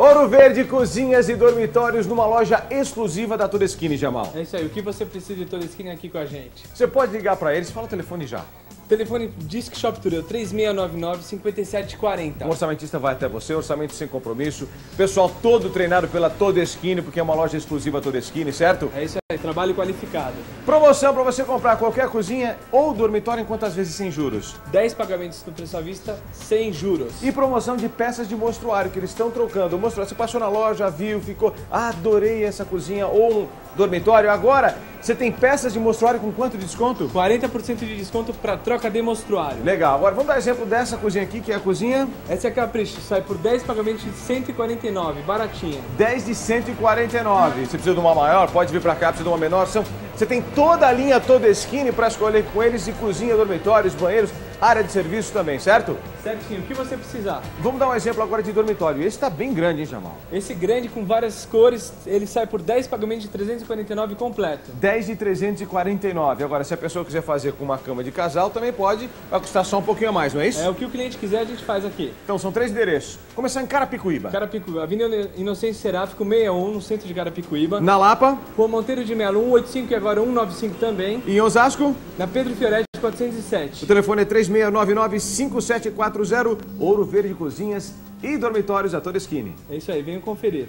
Ouro Verde, cozinhas e dormitórios numa loja exclusiva da Toresquine, Jamal. É isso aí, o que você precisa de toda esquina aqui com a gente. Você pode ligar para eles, fala o telefone já. Telefone Disc Shop Turel 3699-5740. O orçamentista vai até você, orçamento sem compromisso. Pessoal todo treinado pela Todeschini, porque é uma loja exclusiva Todeschini, certo? É isso aí, trabalho qualificado. Promoção para você comprar qualquer cozinha ou dormitório em quantas vezes sem juros. 10 pagamentos no preço à vista, sem juros. E promoção de peças de mostruário que eles estão trocando. O mostruário, você passou na loja, viu, ficou, adorei essa cozinha ou um dormitório. Agora, você tem peças de mostruário com quanto de desconto? 40% de desconto para troca de mostruário. Legal. Agora vamos dar exemplo dessa cozinha aqui, que é a cozinha Essa é a Capricho, sai por 10 pagamentos de 149, baratinha. 10 de 149. Você precisa de uma maior, pode vir para cá, precisa de uma menor. São, você tem toda a linha toda skinny para escolher com eles e cozinha, dormitórios, banheiros, área de serviço também, certo? Certinho, o que você precisar? Vamos dar um exemplo agora de dormitório. Esse está bem grande, hein, Jamal? Esse grande com várias cores, ele sai por 10 pagamentos de 349 completo. 10 de 349. Agora, se a pessoa quiser fazer com uma cama de casal, também pode. Vai custar só um pouquinho a mais, não é isso? É o que o cliente quiser, a gente faz aqui. Então, são três endereços. Começar em Carapicuíba. Carapicuíba, Avenida Inocêncio Seráfico 61, no centro de Carapicuíba. Na Lapa. Rua Monteiro de Melo 185 e agora 195 também. E em Osasco. Na Pedro Fioretti 407. O telefone é 3699-5740, Ouro Verde Cozinhas e Dormitórios a toda esquina. É isso aí, venham conferir.